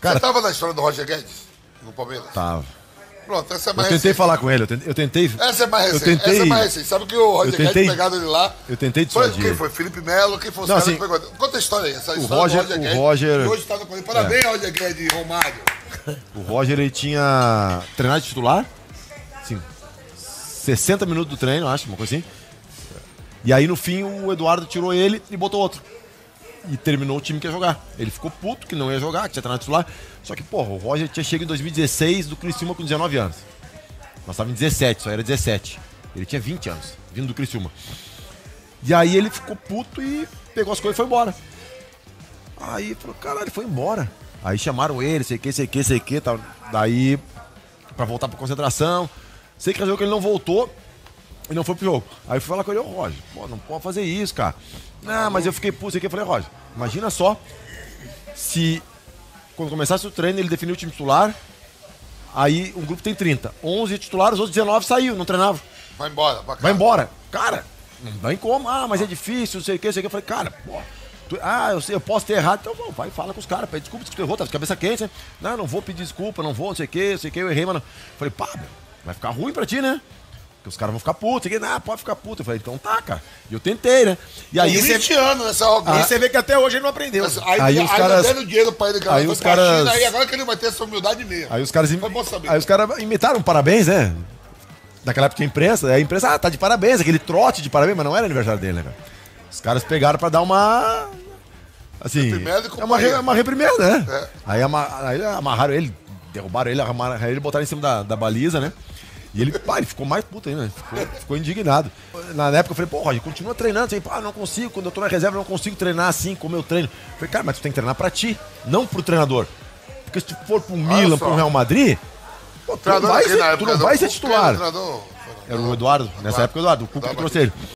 Cara- Você tava na história do Roger Guedes? No Palmeiras? Tava. Pronto, essa é Eu mais tentei recente. falar com ele, eu tentei. Eu tentei, Essa é mais eu recente. tentei- Essa é mais recente. Sabe que o Roger eu tentei- Guedes pegaram ele lá. eu tentei Foi dissuadir quem ele. foi? Felipe Melo, quem foi os Não, assim, que pegou? Conta a história aí. Essa história Roger- do Roger o Guedes. Roger- que hoje tá no Corinthians. Parabéns, Roger Guedes e Romário. O Roger ele tinha treinado de titular, assim, 60 minutos do treino, acho, uma coisa assim. E aí no fim o Eduardo tirou ele e botou outro. E terminou o time que ia jogar. Ele ficou puto que não ia jogar, que tinha treinado titular. Só que, porra, o Roger tinha chegado em 2016 do Criciúma com 19 anos. Nós estávamos em 17, só era 17. Ele tinha 20 anos, vindo do Criciúma. E aí ele ficou puto e pegou as coisas e foi embora. Aí falou, caralho, foi embora. Aí chamaram ele, sei que, sei que, sei que, tal. Daí, pra voltar pra concentração. Sei que resolveu que ele não voltou e não foi pro jogo. Aí eu fui falar com ele, ô Roger, pô, não pode fazer isso, cara. Não, mas eu fiquei puto, que. Eu falei, Roger, imagina só se quando começasse o treino ele definiu o time titular, aí um grupo tem 30. 11 titulares, os outros 19 saiu, não treinava. Vai embora. Cá. Vai embora. Cara, não tem como. Ah, mas é difícil, não sei o que, não sei o que. Eu falei, cara, pô. tu- ah, eu sei, eu posso ter errado. Então vamos, vai, fala com os caras, pede desculpa se tu errou, tá de cabeça quente, né? Não, não vou pedir desculpa, não vou, não sei o que, não sei o que, eu errei, mano. Eu falei, pá, meu, vai ficar ruim pra ti, né? Porque os caras vão ficar putos, que, não, pode ficar puto. Eu falei, então tá, cara. E eu tentei, né? E aí, Aí 20 anos nessa arrogância. E você vê que até hoje ele não aprendeu. Aí, Aí aí, os caras- dando dinheiro pra ele, cara. aí foi os caras- China, aí agora que ele vai ter essa humildade mesmo. aí os caras, im- aí os caras imitaram um parabéns, né? Naquela época tinha imprensa, aí a imprensa, ah, tá de parabéns, aquele trote de parabéns, mas não era aniversário dele, né, cara? Os caras pegaram pra dar uma. Assim. Reprimenda e é uma, re- uma reprimenda, né? É. Aí, ama- aí amarraram ele, derrubaram ele, amarraram ele, botaram em cima da, da baliza, né? E ele, pá, ele ficou mais puto ainda, né? ficou, ficou indignado. Na época eu falei, pô, Roger, continua treinando. Assim, pá, não consigo, quando eu tô na reserva, eu não consigo treinar assim como eu treino. Eu falei, cara, mas tu tem que treinar pra ti, não pro treinador. Porque se tu for pro Milan, pro Real Madrid, pô, tu não vai ser, tu não vai ser titular. Era o Eduardo, nessa época o Eduardo, o Cuca que trouxe ele.